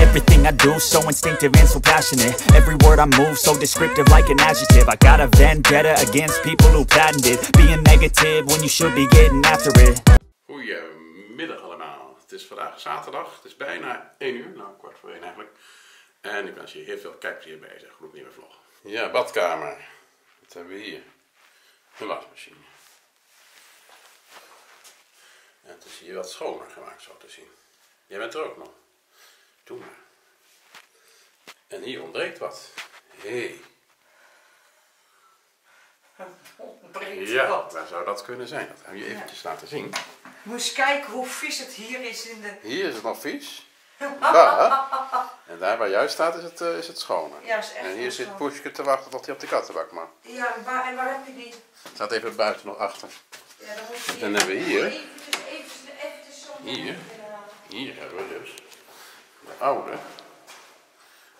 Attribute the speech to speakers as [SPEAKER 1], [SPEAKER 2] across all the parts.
[SPEAKER 1] Everything I do so instinctive and so passionate Every word I move so descriptive like an adjective I got a vendetta against people who patented Being negative when you should be getting after it
[SPEAKER 2] Goedemiddag allemaal. Het is vandaag zaterdag. Het is bijna 1 uur, nou kwart voor 1 eigenlijk. En ik wens je heel veel kijkplezier bij deze gloednieuwe vlog. Ja, badkamer. Wat hebben we hier? Een wasmachine. En het is hier wat schoner gemaakt zo te zien. Jij bent er ook nog. Doe maar. En hier ontbreekt wat. Hé. Hey.
[SPEAKER 3] Ontbreekt
[SPEAKER 2] Ja,
[SPEAKER 3] wat.
[SPEAKER 2] waar zou dat kunnen zijn? Dat gaan we je eventjes laten zien.
[SPEAKER 3] Moet eens kijken hoe vies het hier is in de...
[SPEAKER 2] Hier is het nog vies. En daar waar juist staat is het, eh, is het schoner.
[SPEAKER 3] Ja, is echt
[SPEAKER 2] en hier zit. Poesje te wachten tot hij op de kattenbak mag.
[SPEAKER 3] Ja, en waar, en waar heb je die?
[SPEAKER 2] Het staat even buiten nog achter.
[SPEAKER 3] Ja, dan moet je
[SPEAKER 2] Dan hebben we hier.
[SPEAKER 3] Zo...
[SPEAKER 2] Hier. Hier hebben we dus de oude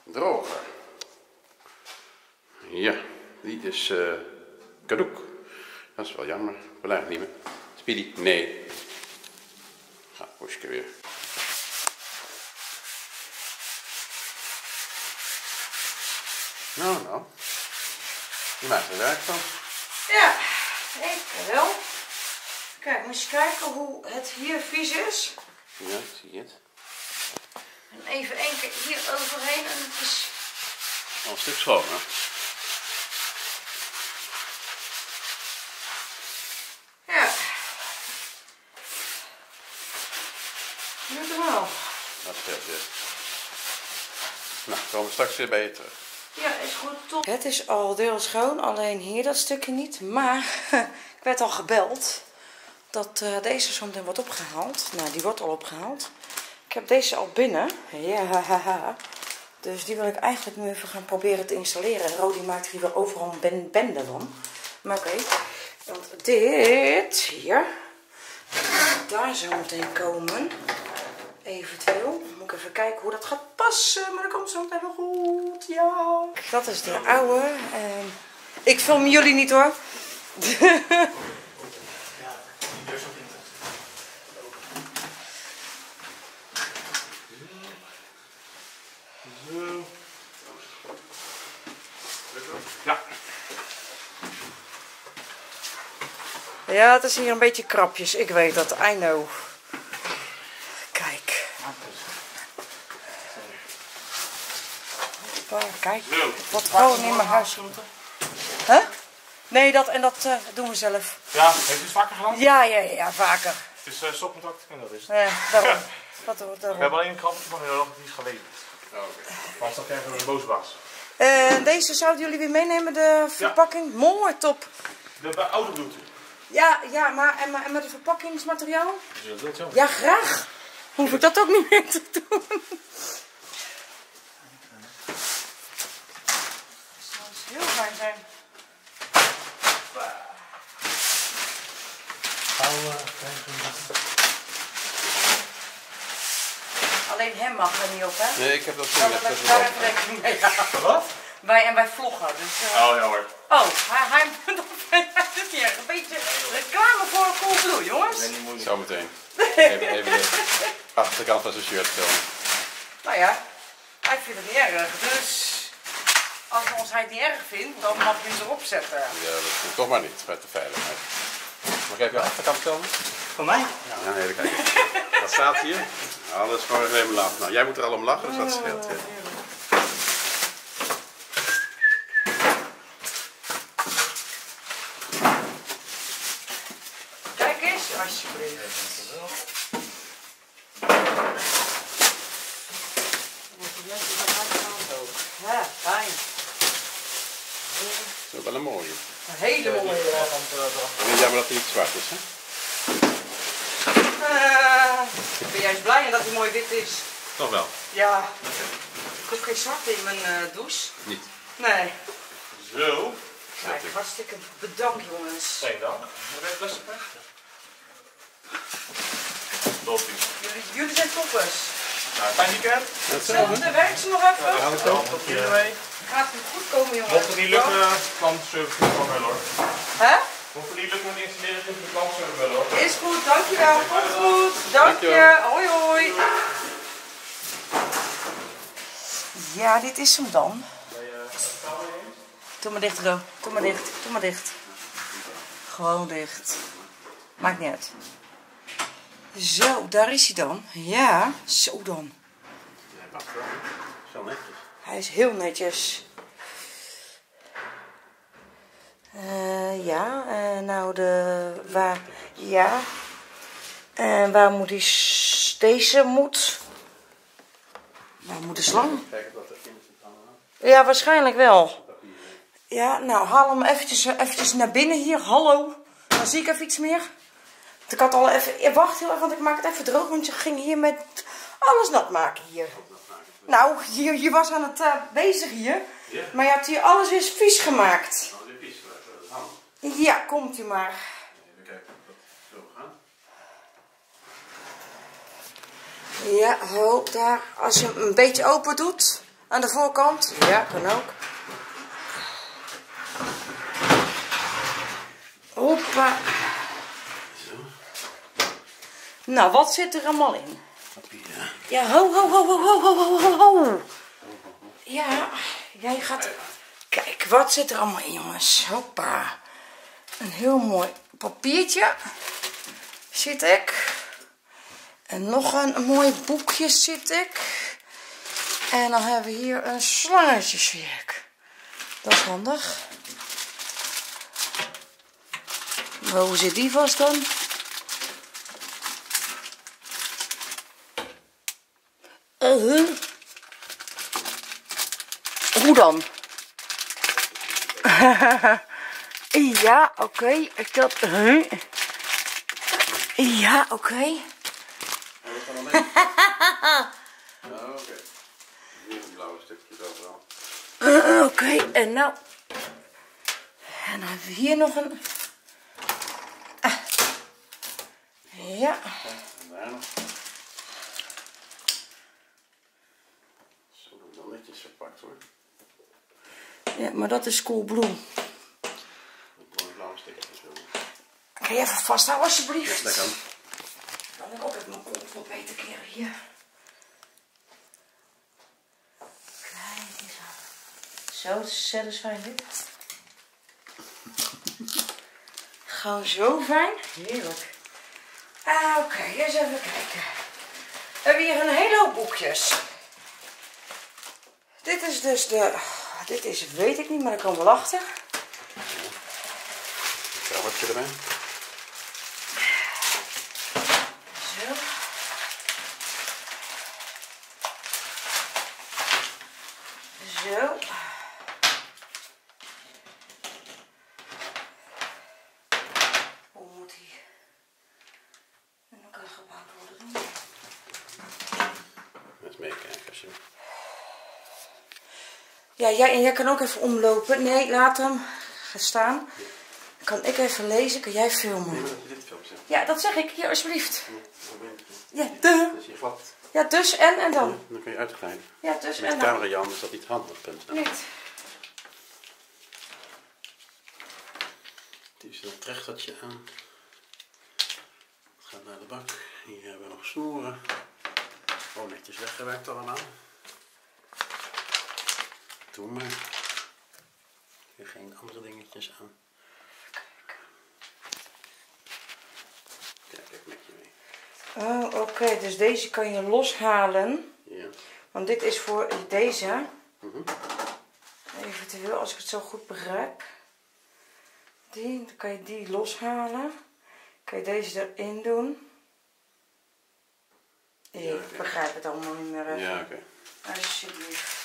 [SPEAKER 2] droger. Ja, die is caduc. Dat is wel jammer. Belangrijk niet meer. Speedy? Nee. Ga, Poesje weer. Nou, nou. Je maakt er werk van.
[SPEAKER 3] Ja, ik wel. Kijk, moet je kijken hoe het hier vies is.
[SPEAKER 2] Ja, zie het.
[SPEAKER 3] En even één keer hier overheen en het is...
[SPEAKER 2] Al een stuk schoner.
[SPEAKER 3] Ja. Niet wel.
[SPEAKER 2] Dat scheelt weer. Nou, komen we straks weer bij je terug.
[SPEAKER 3] Ja, is goed, top. Het is al deels schoon, alleen hier dat stukje niet. Maar ik werd al gebeld dat eh, deze zo meteen wordt opgehaald. Nou, die wordt al opgehaald. Ik heb deze al binnen. Ja, dus die wil ik eigenlijk nu even gaan proberen te installeren. En Rodi maakt hier weer overal een ben bende van. Maar oké, want dit hier, daar zo meteen komen. Eventueel. Moet ik even kijken hoe dat gaat passen. Maar dat komt zo meteen wel goed. Ja. Dat is de oude. En ik film jullie niet hoor.
[SPEAKER 2] Ja,
[SPEAKER 3] het is hier een beetje krapjes. Ik weet dat. I know. Kijk. Hoppa, kijk. Wat gewoon in mijn huis. Huh? Nee, dat en dat eh, doen we zelf.
[SPEAKER 4] Ja, heeft u het vaker gedaan?
[SPEAKER 3] Ja, ja, ja, vaker.
[SPEAKER 4] Het is uh, stopcontact en dat is het.
[SPEAKER 3] Ja, daarom. Dat hoort
[SPEAKER 4] We
[SPEAKER 3] daarom.
[SPEAKER 4] hebben alleen een krabbeltje, maar nog niet geleverd.
[SPEAKER 2] Oh, Oké.
[SPEAKER 4] Maar dan krijgen we een boze baas.
[SPEAKER 3] En deze zouden jullie weer meenemen, de verpakking? Mooi, top.
[SPEAKER 4] De bij oude u?
[SPEAKER 3] Ja, ja, maar en, met het verpakkingsmateriaal?
[SPEAKER 4] Dus dat zo.
[SPEAKER 3] Ja, graag. Hoef ik dat ook niet meer te doen. Dat zou heel fijn zijn. Alleen hem mag er niet op, hè?
[SPEAKER 2] Nee, ik heb dat
[SPEAKER 3] Dan
[SPEAKER 2] gezien.
[SPEAKER 3] heb daar rekening mee.
[SPEAKER 4] Wat?
[SPEAKER 3] Wij, en wij vloggen, dus... eh,
[SPEAKER 4] Oh ja hoor.
[SPEAKER 3] Oh, hij, hij, dat is niet erg. Een beetje reclame voor Coolblue, jongens.
[SPEAKER 4] Nee, niet moeilijk.
[SPEAKER 2] Zometeen. Even, even de achterkant van zijn shirt filmen.
[SPEAKER 3] Nou ja, hij vindt het niet erg. Dus als, als hij het niet erg vindt, dan mag je hem erop zetten.
[SPEAKER 2] Ja, dat doe toch maar niet, met de veiligheid. Mag ik even de achterkant filmen?
[SPEAKER 4] Van mij?
[SPEAKER 2] Ja, nee, even kijken. Wat staat hier? Alles gewoon even helemaal lachen. Nou, jij moet er al om lachen, dus dat scheelt.
[SPEAKER 3] Kijk eens, alsjeblieft. Ja, fijn.
[SPEAKER 2] Dat is wel een mooie.
[SPEAKER 3] Een hele mooie.
[SPEAKER 2] Ik vind jammer dat hij niet zwart is, hè?
[SPEAKER 3] Eh, ik ben juist blij dat hij mooi wit is.
[SPEAKER 2] Toch wel?
[SPEAKER 3] Ja. Ik heb geen zwart in mijn eh, douche.
[SPEAKER 2] Niet.
[SPEAKER 3] Nee.
[SPEAKER 4] Zo.
[SPEAKER 3] Kijk, hartstikke bedankt jongens.
[SPEAKER 4] Zijn dan? Heb je weg? Toppie.
[SPEAKER 3] Jullie, jullie zijn toppers.
[SPEAKER 4] Nou, fijn weekend.
[SPEAKER 3] Hetzelfde, werk ze nog even.
[SPEAKER 4] Gaan we komen. Tot hier mee.
[SPEAKER 3] Gaat het goed komen jongens.
[SPEAKER 4] Mocht het niet lukken, van wel hoor.
[SPEAKER 3] Hè?
[SPEAKER 4] Mocht het niet lukken met installeren, de klantservice wel hoor.
[SPEAKER 3] Is goed, dankjewel. Komt goed. Dank je. Hoi hoi. Ja, dit is hem dan. Doe maar dicht, Ro. Doe maar dicht. Doe maar dicht. Gewoon dicht. Maakt niet uit. Zo, daar is hij dan. Ja, zo dan.
[SPEAKER 2] Ja, wacht wel. Zo netjes.
[SPEAKER 3] Hij is heel netjes. Eh, ja, eh, nou de waar, ja. En waar moet die, deze moet? Waar moet de slang? Ja, waarschijnlijk wel. Ja, nou haal hem eventjes, eh, eventjes naar binnen hier. Hallo. Dan zie ik even iets meer. Ik had al even, wacht heel even, want ik maak het even droog, want je ging hier met alles nat maken hier. Nou, je, je was aan het eh, bezig hier,
[SPEAKER 2] Ja.
[SPEAKER 3] maar je hebt hier alles weer vies gemaakt.
[SPEAKER 2] Nou, dit is wel dat is handig.
[SPEAKER 3] Ja, komt u maar.
[SPEAKER 2] Even kijken of dat zo gaat.
[SPEAKER 3] Ja, ho, daar. Als je hem een beetje open doet, aan de voorkant. Ja, kan ook. Hoppa.
[SPEAKER 2] Zo.
[SPEAKER 3] Nou, wat zit er allemaal in? Ja, ho, ho, ho, ho, ho, ho, ho, ho. Ja, jij gaat... Kijk, wat zit er allemaal in, jongens? Hoppa. Een heel mooi papiertje. Zit ik. En nog een mooi boekje zit ik. En dan hebben we hier een slangetje, zie ik. Dat is handig. Maar hoe zit die vast dan? Hoe dan? ja, oké. Ik dat. Ja, oké.
[SPEAKER 2] Oh, oké. Een.
[SPEAKER 3] Uh, oké, en nou. En hebben we hier nog een. Ah. Ja.
[SPEAKER 2] Zo doe ik wel netjes verpakt hoor.
[SPEAKER 3] Ja, maar dat is Coolblue.
[SPEAKER 2] Stukjes zo.
[SPEAKER 3] Kan je even vasthouden, alsjeblieft?
[SPEAKER 2] Dat kan.
[SPEAKER 3] Dan ik ook even mijn kont wat beter keren hier. Kijk eens aan. Zo satisfying dit. Gewoon zo fijn. Heerlijk. Ah, Oké, eens even kijken. We hebben hier een hele hoop boekjes. Dit is dus de... Dit is, weet ik niet, maar komen we wel achter.
[SPEAKER 2] Je erbij?
[SPEAKER 3] Zo. Zo. Hoe moet die in elkaar gebouwd worden dan?
[SPEAKER 2] Eens meekijken als je...
[SPEAKER 3] Ja, jij, en jij kan ook even omlopen. Nee, laat hem. Ga staan. Kan ik even lezen, kan jij filmen.
[SPEAKER 2] Dat.
[SPEAKER 3] Ja, dat zeg ik. Hier, alsjeblieft. Ja, de.
[SPEAKER 2] Dat.
[SPEAKER 3] Ja, dus en en dan.
[SPEAKER 2] Dan kun je uitglijden.
[SPEAKER 3] Ja, dus
[SPEAKER 2] Met
[SPEAKER 3] en
[SPEAKER 2] de
[SPEAKER 3] dan.
[SPEAKER 2] camera Jan is dat niet handig. Punt.
[SPEAKER 3] Niet.
[SPEAKER 2] Die is een trechtertje aan. Het gaat naar de bak. Hier hebben we nog snoeren. Oh, netjes weggewerkt allemaal. Doe maar. Geen andere dingetjes aan. Kijk, ik met je mee.
[SPEAKER 3] Oh, oké. Dus deze kan je loshalen.
[SPEAKER 2] Ja.
[SPEAKER 3] Want dit is voor deze.
[SPEAKER 2] Mhm.
[SPEAKER 3] Eventueel, als ik het zo goed begrijp. Die, dan kan je die loshalen. Kan je deze erin doen. Ik
[SPEAKER 2] Ja,
[SPEAKER 3] begrijp het allemaal niet meer. even.
[SPEAKER 2] Ja, oké.
[SPEAKER 3] Alsjeblieft.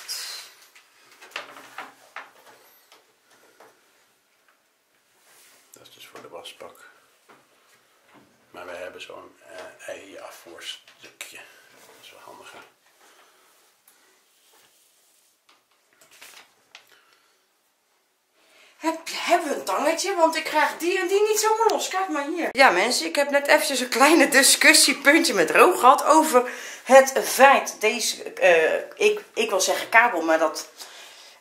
[SPEAKER 2] Dat is dus voor de wasbak. Maar wij hebben zo'n eh ei-afvoerstukje. Dat is wel handiger.
[SPEAKER 3] Want ik krijg die en die niet zomaar los. Kijk maar hier. Ja mensen, ik heb net eventjes een kleine discussiepuntje met Roog gehad over het feit, deze, eh, ik, ik wil zeggen kabel, maar dat,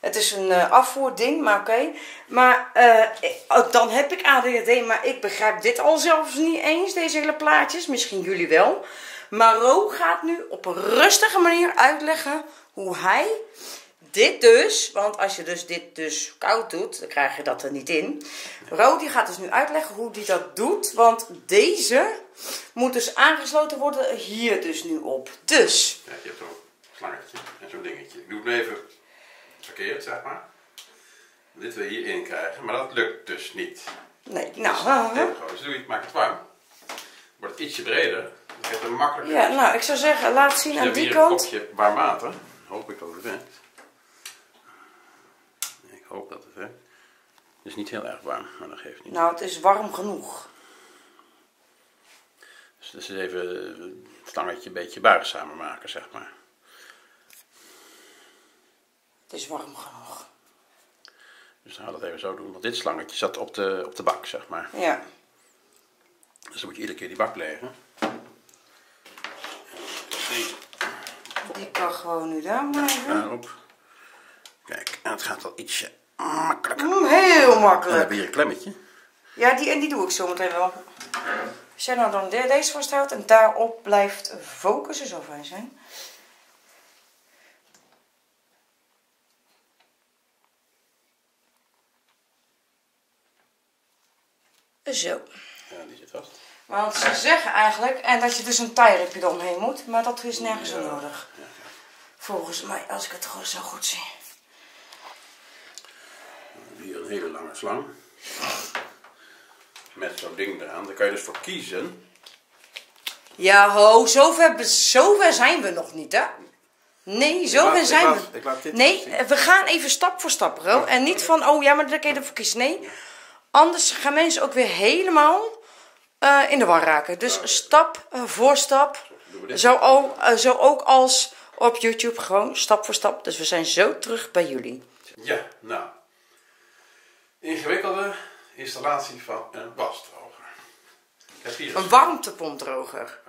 [SPEAKER 3] het is een eh, afvoerding, maar oké. Maar ik- dan heb ik ADHD, maar ik begrijp dit al zelfs niet eens, deze hele plaatjes. Misschien jullie wel. Maar Ro gaat nu op een rustige manier uitleggen hoe hij dit dus, want als je dus dit dus koud doet, dan krijg je dat er niet in. Ro die gaat dus nu uitleggen hoe die dat doet, want deze moet dus aangesloten worden hier dus nu op. Dus,
[SPEAKER 2] Ja, je hebt zo'n slangetje en zo'n dingetje. Ik doe het even verkeerd, zeg maar. Dit wil je hierin krijgen, maar dat lukt dus niet.
[SPEAKER 3] nee, nou.
[SPEAKER 2] Even gewoon, dus doe je het, maak het warm. Wordt het ietsje breder, dan je het makkelijker.
[SPEAKER 3] Ja, nou, ik zou zeggen, laat zien
[SPEAKER 2] Je
[SPEAKER 3] aan
[SPEAKER 2] hebt
[SPEAKER 3] die
[SPEAKER 2] hier een
[SPEAKER 3] kant.
[SPEAKER 2] kopje warm water. Hoop ik dat het werkt. Hoop dat het werkt. Het is niet heel erg warm, maar dat geeft niet.
[SPEAKER 3] Nou, het is warm genoeg.
[SPEAKER 2] Dus, dus even het stangetje een beetje buigzamer maken, zeg maar.
[SPEAKER 3] Het is warm genoeg.
[SPEAKER 2] Dus dan gaan we dat even zo doen. Want dit slangetje zat op de, op de bak, zeg maar.
[SPEAKER 3] Ja.
[SPEAKER 2] Dus dan moet je iedere keer die bak legen. Deze
[SPEAKER 3] Die kan gewoon nu daar blijven.
[SPEAKER 2] daarop. Kijk, en het gaat al ietsje makkelijker.
[SPEAKER 3] Mm, heel
[SPEAKER 2] Dan heb
[SPEAKER 3] makkelijk.
[SPEAKER 2] je hier een klemmetje.
[SPEAKER 3] Ja, die, en die doe ik zo meteen wel. Als jij nou dan de- deze vasthoudt en daarop blijft focussen, zou fijn zijn. Zo.
[SPEAKER 2] Ja, die zit vast.
[SPEAKER 3] Want ze zeggen eigenlijk, en dat je dus een tijripje eromheen moet, maar dat is nergens zo nodig. Volgens mij, als ik het gewoon zo goed zie.
[SPEAKER 2] Een hele lange slang. Met zo'n ding eraan. Daar kan je dus voor kiezen.
[SPEAKER 3] Ja, ho, zover, zover zijn we nog niet, hè? Nee, zover
[SPEAKER 2] laat-
[SPEAKER 3] zijn
[SPEAKER 2] laat-
[SPEAKER 3] we.
[SPEAKER 2] laat
[SPEAKER 3] nee,
[SPEAKER 2] zien.
[SPEAKER 3] we gaan even stap voor stap, Ro. En niet van, oh ja, maar daar kun je ervoor kiezen. Nee, anders gaan mensen ook weer helemaal eh, in de war raken. Dus stap eh, voor stap. Zo, ook, eh, zo ook als op YouTube, gewoon stap voor stap. Dus we zijn zo terug bij jullie.
[SPEAKER 2] Ja, nou. Ingewikkelde installatie van een wasdroger. Ik heb hier
[SPEAKER 3] Een warmtepompdroger.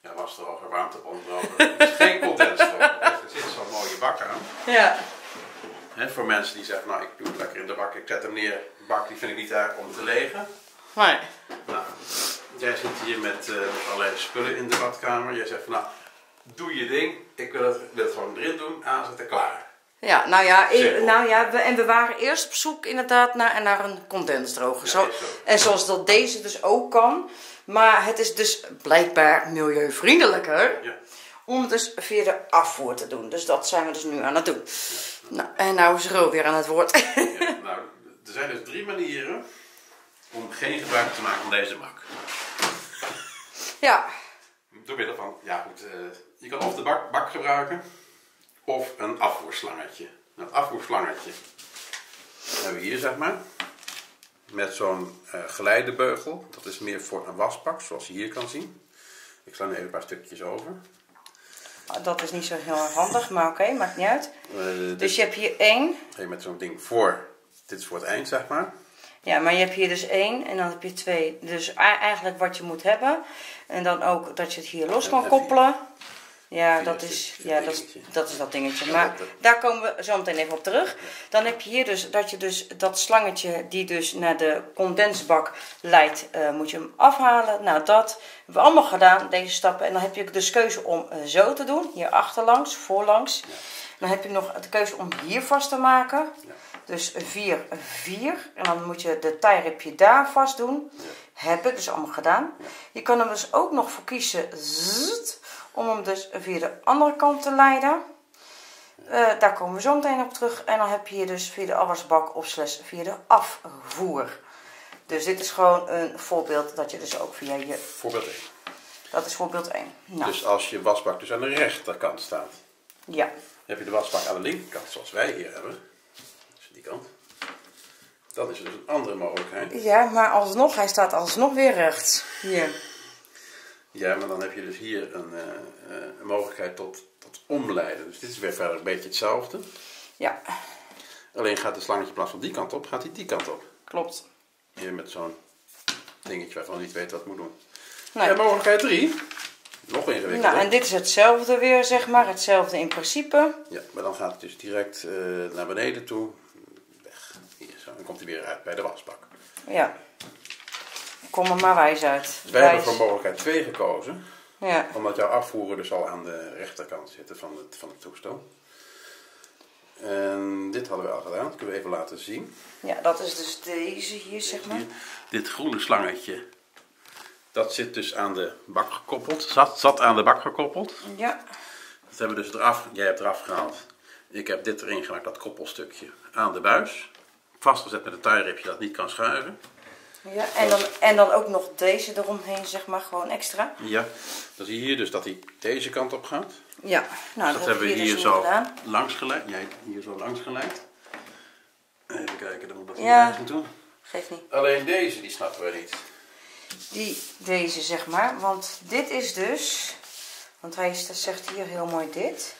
[SPEAKER 2] Ja, wasdroger, warmtepompdroger. Het is geen condensdroger. Er zit zo'n mooie bak aan.
[SPEAKER 3] Ja.
[SPEAKER 2] Hè, voor mensen die zeggen, nou ik doe het lekker in de bak, ik zet hem neer. De bak die vind ik niet erg om te legen.
[SPEAKER 3] Nee.
[SPEAKER 2] Nou, jij zit hier met, eh, allerlei spullen in de badkamer. Jij zegt van, nou, doe je ding. Ik wil het, wil het gewoon erin doen, aanzetten, klaar.
[SPEAKER 3] Ja, nou ja, nou ja we, en we waren eerst op zoek inderdaad naar, naar een condensdroger. Zo, en zoals dat deze dus ook kan. Maar het is dus blijkbaar milieuvriendelijker
[SPEAKER 2] Ja.
[SPEAKER 3] om het dus via de afvoer te doen. Dus dat zijn we dus nu aan het doen. Nou, en nou is Ro weer aan het woord.
[SPEAKER 2] Ja, nou, er zijn dus drie manieren om geen gebruik te maken van deze bak.
[SPEAKER 3] ja,
[SPEAKER 2] Door middel van, ja goed, eh, je kan of de bak, bak gebruiken of een afvoerslangetje. Het afvoerslangetje hebben we hier zeg maar. Met zo'n eh, geleidebeugel. Dat is meer voor een wasbak, zoals je hier kan zien. Ik sla nu even een paar stukjes over.
[SPEAKER 3] dat is niet zo heel handig, maar oké, maakt niet uit.
[SPEAKER 2] Eh,
[SPEAKER 3] Dus je hebt hier één.
[SPEAKER 2] je met zo'n ding voor. Dit is voor het eind zeg maar.
[SPEAKER 3] Ja, maar je hebt hier dus één en dan heb je twee. Dus eigenlijk wat je moet hebben. En dan ook dat je het hier los kan
[SPEAKER 2] en
[SPEAKER 3] koppelen. Ja,
[SPEAKER 2] Vier
[SPEAKER 3] dat
[SPEAKER 2] is
[SPEAKER 3] ja dat, dat is dat dingetje.
[SPEAKER 2] Ja,
[SPEAKER 3] Maar daar komen we zo meteen even op terug. Dan heb je hier dus dat je dus dat slangetje die dus naar de condensbak leidt, eh, moet je hem afhalen. Nou, dat hebben we allemaal gedaan, deze stappen. En dan heb je dus keuze om eh, zo te doen. Hier achterlangs, voorlangs. Dan heb je nog de keuze om hier vast te maken. Dus 4, 4. En dan moet je de tijripje daar vast doen. Heb ik dus allemaal gedaan. Je kan er dus ook nog voor kiezen zzzt, om hem dus via de andere kant te leiden. Eh, daar komen we zo meteen op terug. En dan heb je hier dus via de afwasbak of slash via de afvoer. Dus dit is gewoon een voorbeeld dat je dus ook via je...
[SPEAKER 2] Voorbeeld 1.
[SPEAKER 3] Dat is voorbeeld 1. Nou,
[SPEAKER 2] Dus als je wasbak dus aan de rechterkant staat.
[SPEAKER 3] ja.
[SPEAKER 2] heb je de wasbak aan de linkerkant, zoals wij hier hebben. Dus die kant. Dan is er dus een andere mogelijkheid.
[SPEAKER 3] Ja, maar alsnog, hij staat alsnog weer rechts. Hier.
[SPEAKER 2] Ja, maar dan heb je dus hier een, eh, eh, een mogelijkheid tot, tot omleiden. Dus dit is weer verder een beetje hetzelfde.
[SPEAKER 3] Ja.
[SPEAKER 2] Alleen gaat het slangetje in plaats van die kant op, gaat hij die kant op.
[SPEAKER 3] Klopt.
[SPEAKER 2] Hier met zo'n dingetje waarvan je niet weet wat het moet doen.
[SPEAKER 3] Nee.
[SPEAKER 2] En mogelijkheid 3. Nog ingewikkelder.
[SPEAKER 3] Nou, en dit is hetzelfde weer, zeg maar. Hetzelfde in principe.
[SPEAKER 2] Ja, maar dan gaat het dus direct eh, naar beneden toe. Weg. Hier zo. Dan komt hij weer uit bij de wasbak.
[SPEAKER 3] Ja. Kom er maar wijs uit.
[SPEAKER 2] Wij hebben voor mogelijkheid 2 gekozen.
[SPEAKER 3] Ja.
[SPEAKER 2] Omdat jouw afvoeren dus al aan de rechterkant zitten van het, van het toestel. En dit hadden we al gedaan. Dat kunnen we even laten zien.
[SPEAKER 3] ja, dat is dus deze hier, zeg maar.
[SPEAKER 2] Hier, dit groene slangetje. Dat zit dus aan de bak gekoppeld. Zat, zat aan de bak gekoppeld.
[SPEAKER 3] Ja.
[SPEAKER 2] Dat hebben we dus eraf. Jij hebt eraf gehaald. Ik heb dit erin gemaakt, dat koppelstukje, aan de buis. Vastgezet met een tuiripje dat niet kan schuiven.
[SPEAKER 3] Ja. En, dan, en dan ook nog deze eromheen, zeg maar. Gewoon extra.
[SPEAKER 2] Ja, dan zie je hier dus dat hij deze kant op gaat.
[SPEAKER 3] Ja. Nou,
[SPEAKER 2] dat hebben we hier
[SPEAKER 3] dus
[SPEAKER 2] zo
[SPEAKER 3] nu gedaan.
[SPEAKER 2] langs geleid. Jij hier zo langs geleid. Even kijken, dan moet dat
[SPEAKER 3] Ja.
[SPEAKER 2] hier naartoe.
[SPEAKER 3] Geeft niet.
[SPEAKER 2] Alleen deze, die snappen we niet.
[SPEAKER 3] Die, deze, zeg maar. Want dit is dus... Want hij zegt hier heel mooi dit.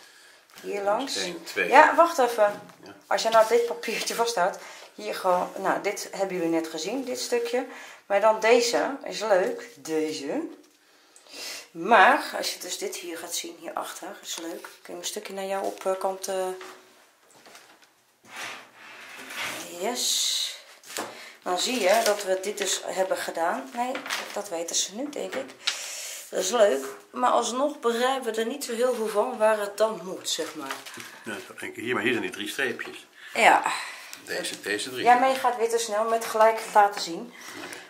[SPEAKER 3] Hier langs.
[SPEAKER 2] Eén, twee.
[SPEAKER 3] Ja, wacht even.
[SPEAKER 2] Ja.
[SPEAKER 3] Als je nou dit papiertje vasthoudt. Hier gewoon... Nou, dit hebben jullie net gezien, dit stukje. Maar dan deze is leuk. Deze. Maar, als je dus dit hier gaat zien, hierachter, is leuk. Kun je een stukje naar jou op kant... eh, Yes. Dan zie je dat we dit dus hebben gedaan. Nee, dat weten ze nu, denk ik. Dat is leuk. Maar alsnog begrijpen we er niet zo heel veel van waar het dan moet, zeg maar.
[SPEAKER 2] Ja, één keer hier, maar hier zijn die drie streepjes.
[SPEAKER 3] Ja.
[SPEAKER 2] Deze, deze drie.
[SPEAKER 3] Ja, maar je gaat weer te snel met gelijk laten zien.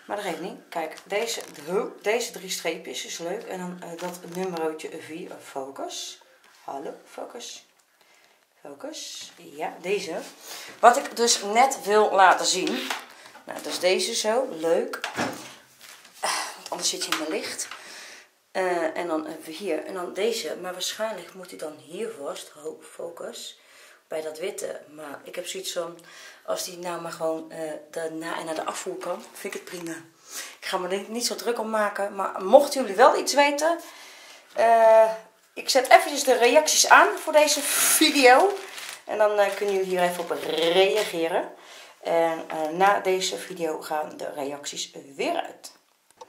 [SPEAKER 3] Maar dat geeft niet. Kijk, deze, de- deze drie streepjes is leuk. En dan eh, dat nummerotje 4, focus. Hallo, focus. Focus. Ja, deze. Wat ik dus net wil laten zien. Nou, dus deze zo. Leuk. Eh, Want anders zit je in mijn licht. Eh, en dan hebben we hier. En dan deze. Maar waarschijnlijk moet hij dan hier vast. Ho, focus. Bij dat witte. Maar ik heb zoiets van. Als die nou maar gewoon eh daarna en naar de afvoer kan. Vind ik het prima. Ik ga me er niet zo druk om maken. Maar mochten jullie wel iets weten. eh, ik zet eventjes de reacties aan voor deze video. En dan eh, kunnen jullie hier even op reageren. En na deze video gaan de reacties weer uit.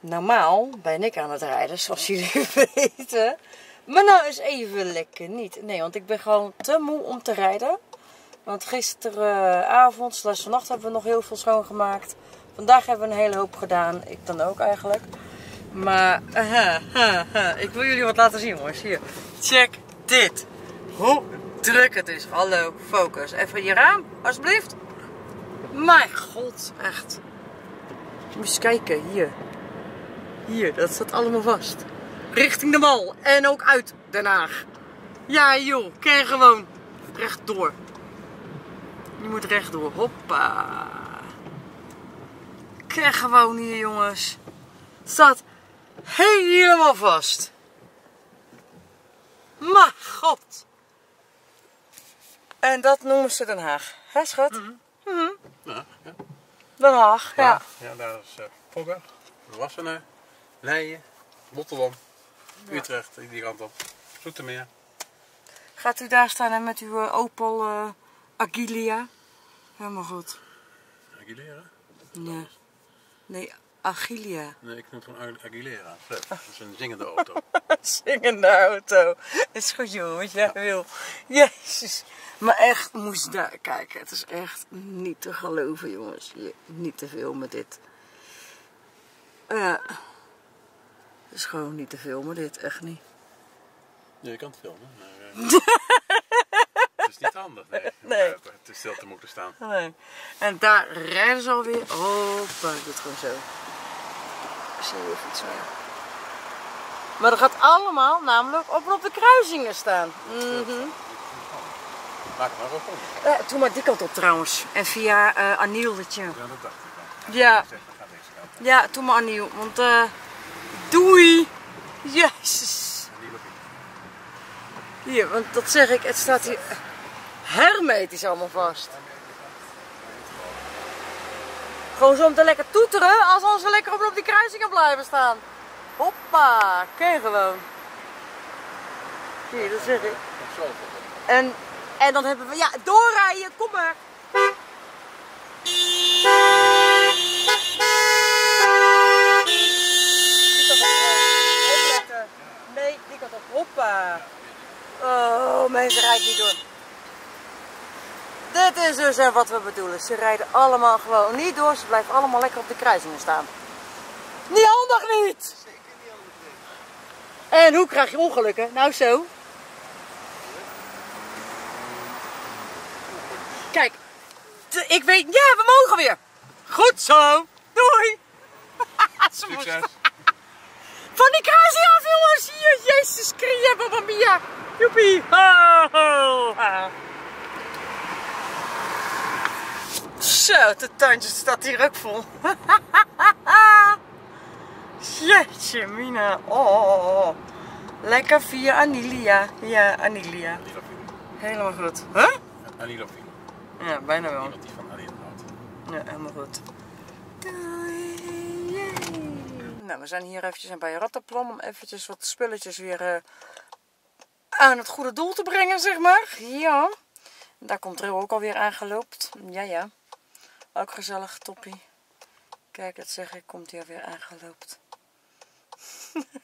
[SPEAKER 3] Normaal ben ik aan het rijden, zoals jullie weten. Maar nou is even lekker niet. Nee, want ik ben gewoon te moe om te rijden. Want gisteravond, slash vannacht hebben we nog heel veel schoongemaakt. Vandaag hebben we een hele hoop gedaan. Ik dan ook eigenlijk. Maar aha, aha, aha. ik wil jullie wat laten zien jongens. Hier, check dit. Hoe druk het is. Hallo, focus. Even je raam, alsjeblieft. Mijn god, echt. Moet eens kijken, hier. Hier, dat staat allemaal vast. Richting de Mal en ook uit Den Haag. Ja joh, ken gewoon rechtdoor. Je moet rechtdoor, hoppa. Ken gewoon hier jongens. Het staat helemaal vast. Maar god. En dat noemen ze Den Haag. Hè schat?
[SPEAKER 2] Ja, ja.
[SPEAKER 3] Den Haag, ja.
[SPEAKER 2] ja daar is uh, Fogger, Wassenaar, Leijen, Rotterdam, Utrecht, die kant op. Zoetermeer.
[SPEAKER 3] Gaat u daar staan en met uw eh, Opel eh, Agilia? Helemaal goed.
[SPEAKER 2] Aguilera?
[SPEAKER 3] Nee. Nee, Agilia.
[SPEAKER 2] Nee, ik noem het gewoon Aguilera. Fred, Dat is een zingende auto.
[SPEAKER 3] Zingende auto. Is goed joh, wat jij wil. Jezus. Maar echt, moest daar kijken. Het is echt niet te geloven jongens. Je, niet te veel met dit. Ja. Het is gewoon niet te filmen dit, echt niet.
[SPEAKER 2] Ja, je kan het filmen. Maar, eh, het is niet handig, nee.
[SPEAKER 3] Nee.
[SPEAKER 2] Eh, te stil te moeten staan.
[SPEAKER 3] Nee. En daar rijden ze alweer. Hoppa, ik doe het gewoon zo. Ik zie je iets meer. Maar dat gaat allemaal namelijk op, op de kruisingen staan. Mhm.
[SPEAKER 2] Maak het maar ook om.
[SPEAKER 3] Eh, doe maar die kant op trouwens. En via Anieltje.
[SPEAKER 2] Ja, dat dacht ik. wel.
[SPEAKER 3] Ja,
[SPEAKER 2] kant.
[SPEAKER 3] ja, doe maar Aniel. Want eh doei. Jezus. Hier, want dat zeg ik, het staat hier hermetisch allemaal vast. Gewoon zo om te lekker toeteren, als we lekker op, op die kruisingen blijven staan. Hoppa, ken gewoon. Hier, dat zeg ik. En, en dan hebben we, ja, doorrijden, kom maar. Hoppa. Oh, mensen rijdt niet door. Dit is dus eh, wat we bedoelen. Ze rijden allemaal gewoon niet door. Ze blijven allemaal lekker op de kruisingen staan. Niet handig niet! En hoe krijg je ongelukken? Nou zo. Kijk, ik weet, ja, we mogen weer. Goed zo. Doei.
[SPEAKER 4] Succes.
[SPEAKER 3] Van die kruising af, jongens. Hier, Jezus Christus, Mamma Mia. Joepie. Ho, ho, ha. Zo, de tuintje staat hier ook vol. Jeetje, Mina. Oh, lekker via Anilia. Ja, Anilia. Helemaal goed. Huh?
[SPEAKER 2] Anilo
[SPEAKER 3] Ja, bijna wel.
[SPEAKER 2] Iemand die van houdt.
[SPEAKER 3] Ja, helemaal goed. Doei. Yay. Nou, we zijn hier eventjes bij Rattenplan om eventjes wat spulletjes weer eh, aan het goede doel te brengen, zeg maar. Ja. Daar komt Ril ook alweer aangeloopt. Ja, ja. Ook gezellig, toppie. Kijk, dat zeg ik, komt hij alweer aangeloopt.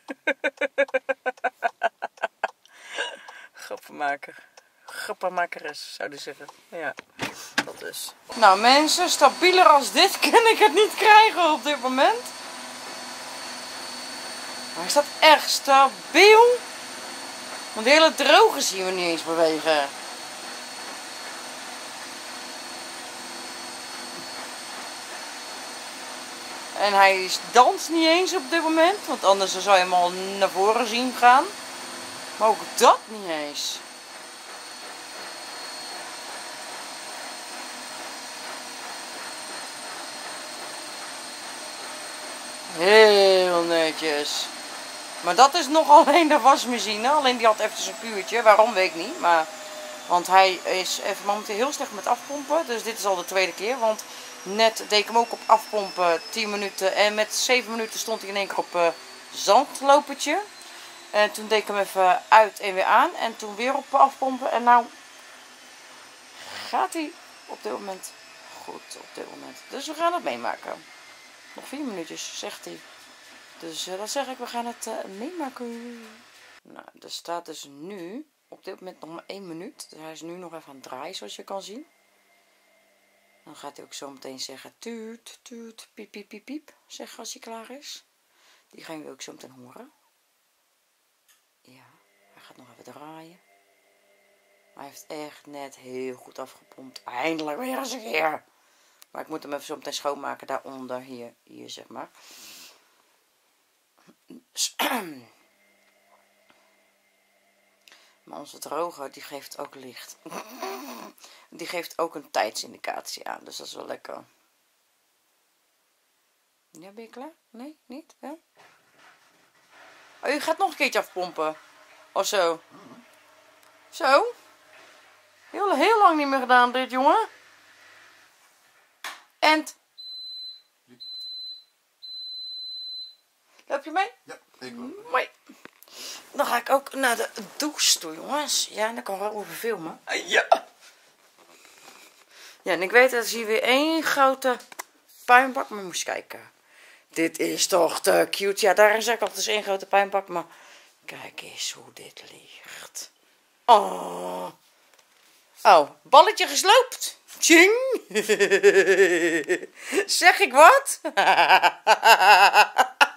[SPEAKER 3] Grappenmaker. Grappenmakeres, zouden ze zeggen. Ja, dat is. Nou mensen, stabieler als dit kan ik het niet krijgen op dit moment. Maar hij staat echt stabiel. Want die hele droge zien we niet eens bewegen. En hij danst niet eens op dit moment. Want anders zou je hem al naar voren zien gaan. Maar ook dat niet eens. Heel netjes. Maar dat is nog alleen de wasmachine. Alleen die had even een puurtje. Waarom weet ik niet. Maar, want hij is even momenteel heel slecht met afpompen. Dus dit is al de tweede keer. Want net deed ik hem ook op afpompen 10 minuten. En met 7 minuten stond hij in één keer op eh, zandlopertje. En toen deed ik hem even uit en weer aan. En toen weer op afpompen. En nou gaat hij op dit moment goed. Op dit moment. Dus we gaan het meemaken. Nog vier minuutjes, zegt hij. Dus eh, dat zeg ik, we gaan het eh, meemaken. Nou, er staat dus nu op dit moment nog maar één minuut. Dus hij is nu nog even aan het draaien, zoals je kan zien. Dan gaat hij ook zo meteen zeggen tuut, tuut, piep, piep, piep, piep. Zeg als hij klaar is. Die gaan we ook zo meteen horen. Ja, hij gaat nog even draaien. Hij heeft echt net heel goed afgepompt. Eindelijk weer eens een keer. Maar ik moet hem even zo meteen schoonmaken daaronder, hier, hier zeg maar. Maar onze droger, die geeft ook licht. Die geeft ook een tijdsindicatie aan, dus dat is wel lekker. Ja, ben je klaar? Nee, niet? Oh, je gaat nog een keertje afpompen. Of zo. Zo. Heel, heel lang niet meer gedaan dit, jongen. En. Loop je mee?
[SPEAKER 5] Ja, ik wil.
[SPEAKER 3] Mooi. Dan ga ik ook naar de douche toe, jongens. Ja, dan kan ik wel over filmen. Ja. Ja, en ik weet dat hier weer één grote puinbak. Maar moest kijken. Dit is toch te cute. Ja, daar zeg ik altijd één grote puinbak. Maar kijk eens hoe dit ligt. Oh. Oh, balletje gesloopt. Tjing. zeg ik wat?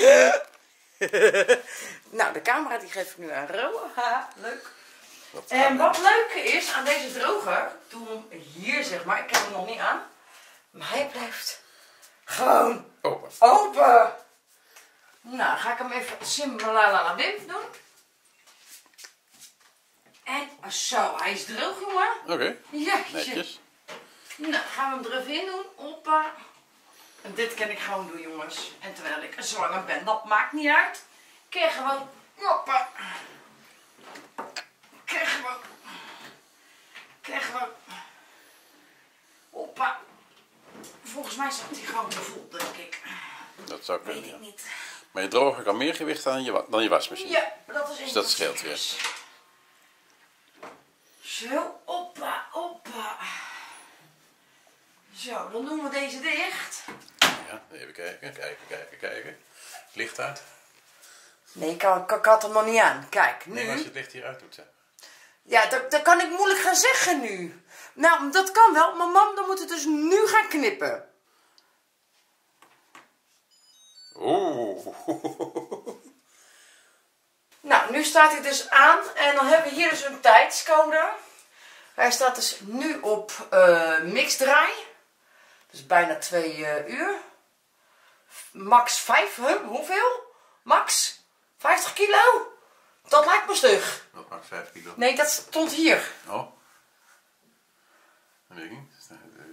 [SPEAKER 3] nou, de camera die geef ik nu aan Ro. Haha, leuk. En wat leuk is aan deze droger, doe hem hier zeg maar, ik heb hem nog niet aan. Maar hij blijft gewoon
[SPEAKER 2] Open.
[SPEAKER 3] open. Nou, ga ik hem even simbalalabim doen. En zo, hij is droog jongen.
[SPEAKER 2] Oké,
[SPEAKER 3] Ja,
[SPEAKER 2] netjes.
[SPEAKER 3] nou, gaan we hem er even in doen. Hoppa. En dit kan ik gewoon doen, jongens. En terwijl ik zwanger ben, dat maakt niet uit. Ik kan gewoon... Hoppa. Ik kan gewoon... Ik kan gewoon... Hoppa. Volgens mij zat hij gewoon te vol, denk ik.
[SPEAKER 2] Dat zou
[SPEAKER 3] Weet
[SPEAKER 2] kunnen,
[SPEAKER 3] ik
[SPEAKER 2] ja.
[SPEAKER 3] niet.
[SPEAKER 2] Maar je droger kan meer gewicht aan je, dan je wasmachine.
[SPEAKER 3] Ja, dat is
[SPEAKER 2] Dus dat scheelt weer.
[SPEAKER 3] Zo, hoppa, hoppa. Zo, dan doen we deze dicht.
[SPEAKER 2] Ja, even kijken, kijken, kijken, kijken. Licht uit.
[SPEAKER 3] Nee, ik, had- ik had hem nog niet aan. Kijk, nu.
[SPEAKER 2] Nee, als je het licht hier uit doet, zeg.
[SPEAKER 3] Ja, dat, dat kan ik moeilijk gaan zeggen nu. Nou, dat kan wel, maar mam, dan moet het dus nu gaan knippen.
[SPEAKER 2] Oeh.
[SPEAKER 3] Nou, nu staat hij dus aan en dan hebben we hier dus een tijdscode. Hij staat dus nu op eh mixdraai. Dus bijna twee eh, uur. Max 5, huh? hoeveel? Max 50 kilo? Dat lijkt me stug.
[SPEAKER 2] Dat maakt 5 kilo.
[SPEAKER 3] Nee, dat stond hier.
[SPEAKER 2] Oh. Dat weet ik niet.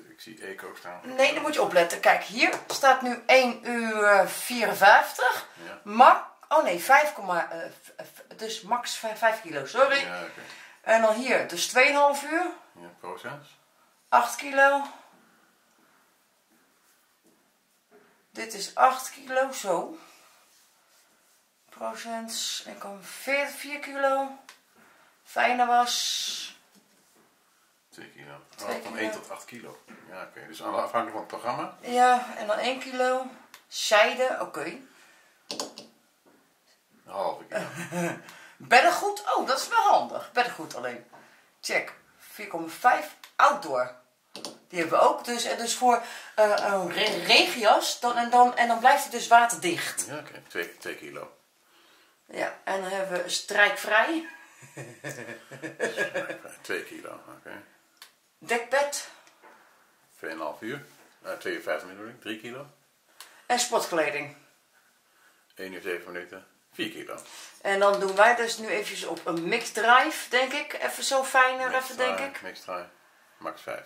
[SPEAKER 2] Ik zie eco staan.
[SPEAKER 3] Nee, dan moet je opletten. Kijk, hier staat nu 1 uur 54.
[SPEAKER 2] Ja.
[SPEAKER 3] Ma oh nee, 5, eh, dus max 5, 5 kilo, sorry.
[SPEAKER 2] Ja, oké.
[SPEAKER 3] En dan hier, dus 2,5 uur.
[SPEAKER 2] Ja, procent.
[SPEAKER 3] 8 kilo. Dit is 8 kilo, zo. Procent. En kom 4, 4 kilo. Fijne was.
[SPEAKER 2] 2 kilo. Oh, van
[SPEAKER 3] kilo.
[SPEAKER 2] 1 tot 8 kilo. Ja, oké. Dus afhankelijk van het programma.
[SPEAKER 3] Ja, en dan 1 kilo. Zijde, oké.
[SPEAKER 2] Een halve kilo.
[SPEAKER 3] Beddengoed, oh, dat is wel handig. Beddengoed alleen. Check. 4,5 outdoor. Die hebben we ook. Dus, en dus voor eh, een re- regenjas. Dan, en, dan, en dan blijft het dus waterdicht.
[SPEAKER 2] Ja, oké. 2 2 kilo.
[SPEAKER 3] Ja, en dan hebben we strijkvrij.
[SPEAKER 2] 2 kilo. Oké.
[SPEAKER 3] Dekbed.
[SPEAKER 2] 2,5 uur. Uh, 52 minuten. 3 kilo.
[SPEAKER 3] En sportkleding.
[SPEAKER 2] 1 uur 7 minuten. 4 kilo.
[SPEAKER 3] En dan doen wij dus nu eventjes op een mixed drive, denk ik. Even zo fijner,
[SPEAKER 2] Mix
[SPEAKER 3] even denk ik.
[SPEAKER 2] Mix try. Max 5.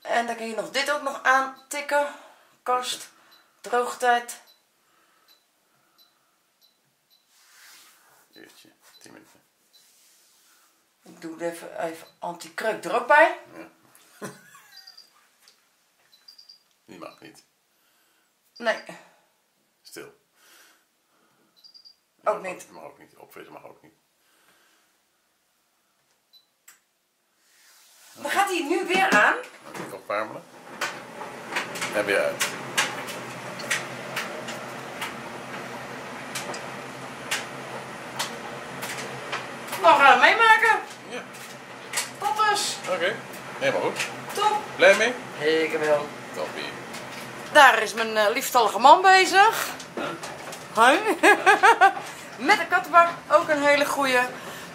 [SPEAKER 3] En dan kun je nog dit ook nog aantikken. Kast. Droogtijd.
[SPEAKER 2] Uurtje. 10 minuten.
[SPEAKER 3] Ik doe er even, even anti-kreuk er ook bij.
[SPEAKER 2] Die mag niet.
[SPEAKER 3] Nee,
[SPEAKER 2] Stil.
[SPEAKER 3] Ook
[SPEAKER 2] Mag
[SPEAKER 3] niet.
[SPEAKER 2] Mag ook niet. Opvissen mag ook niet.
[SPEAKER 3] dan gaat hij nu weer aan.
[SPEAKER 2] Opwarmen. En weer uit.
[SPEAKER 3] Dan gaan we meemaken.
[SPEAKER 2] Ja.
[SPEAKER 3] Toppers.
[SPEAKER 2] Oké. Helemaal goed.
[SPEAKER 3] Top.
[SPEAKER 2] Blij mee?
[SPEAKER 3] Ik wel.
[SPEAKER 2] Toppie.
[SPEAKER 3] Daar is mijn eh, liefstallige man bezig. Huh? Met de kattenbak, ook een hele goeie.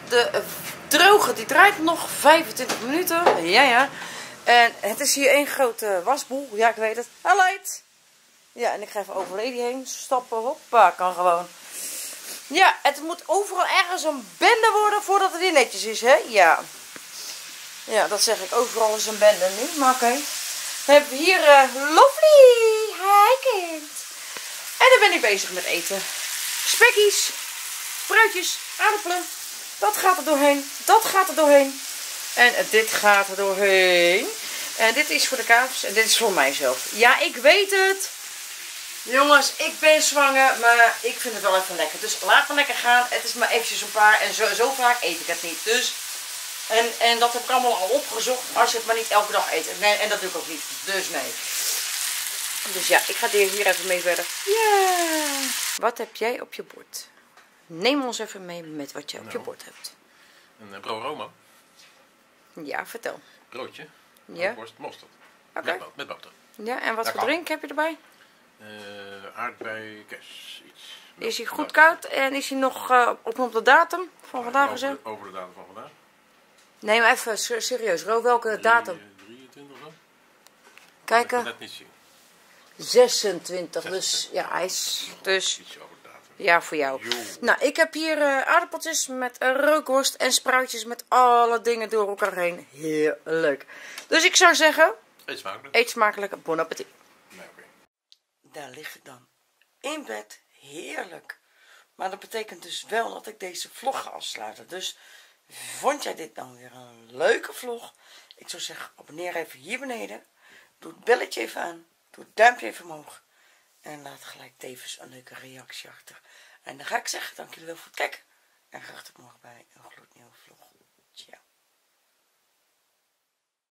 [SPEAKER 3] De eh, droge, die draait nog 25 minuten. Ja, ja. En het is hier één grote wasboel. Ja, ik weet het. Highlight. Ja, en ik ga even over Lady heen stappen. Hoppa, kan gewoon. Ja, het moet overal ergens een bende worden voordat het weer netjes is, hè? Ja. Ja, dat zeg ik. Overal is een bende nu, maar oké. Dan hebben we hier eh, Lovely. Hi kind. En dan ben ik bezig met eten. Spekkies, fruitjes, aardappelen. Dat gaat er doorheen. Dat gaat er doorheen. En dit gaat er doorheen. En dit is voor de kaas en dit is voor mijzelf. Ja, ik weet het. Jongens, ik ben zwanger, maar ik vind het wel even lekker. Dus laat maar lekker gaan. Het is maar eventjes een paar en zo, zo vaak eet ik het niet. Dus, en, en dat heb ik allemaal al opgezocht als je het maar niet elke dag eet. Nee, en dat doe ik ook niet. Dus nee. Dus ja, ik ga hier hier even mee verder. Ja. Wat heb jij op je bord? Neem ons even mee met wat je op je
[SPEAKER 2] Nou.
[SPEAKER 3] bord hebt.
[SPEAKER 2] Een brood Roma.
[SPEAKER 3] Ja, vertel.
[SPEAKER 2] Broodje.
[SPEAKER 3] Ja.
[SPEAKER 2] Worst mosterd.
[SPEAKER 3] Oké.
[SPEAKER 2] Met, bo- met boter.
[SPEAKER 3] Ja, en wat voor drink heb je erbij?
[SPEAKER 2] Uh, aardbei, kers, iets.
[SPEAKER 3] Is hij goed koud en is hij nog eh, op, op de datum van vandaag
[SPEAKER 2] over,
[SPEAKER 3] gezet?
[SPEAKER 2] de, over de datum van vandaag.
[SPEAKER 3] Nee, maar even ser- serieus. Ro, welke datum?
[SPEAKER 2] Drie- eh, 23 of zo? Ik kan net niet zien.
[SPEAKER 3] 26. Dus ja, hij is dus Ja voor jou.
[SPEAKER 2] Jo.
[SPEAKER 3] Nou, ik heb hier eh, aardappeltjes met eh, rookworst en spruitjes met alle dingen door elkaar heen. Heerlijk. Dus ik zou zeggen,
[SPEAKER 2] Eet smakelijk.
[SPEAKER 3] eet smakelijk. Bon appetit.
[SPEAKER 2] Nee.
[SPEAKER 3] Daar lig ik dan. In bed. Heerlijk. Maar dat betekent dus wel dat ik deze vlog ga afsluiten. Dus vond jij dit nou weer een leuke vlog? Ik zou zeggen, abonneer even hier beneden. Doe het belletje even aan. Doe het duimpje even omhoog. En laat gelijk tevens een leuke reactie achter. En dan ga ik zeggen, dank jullie wel voor het kijken. En graag tot morgen bij een gloednieuwe vlog.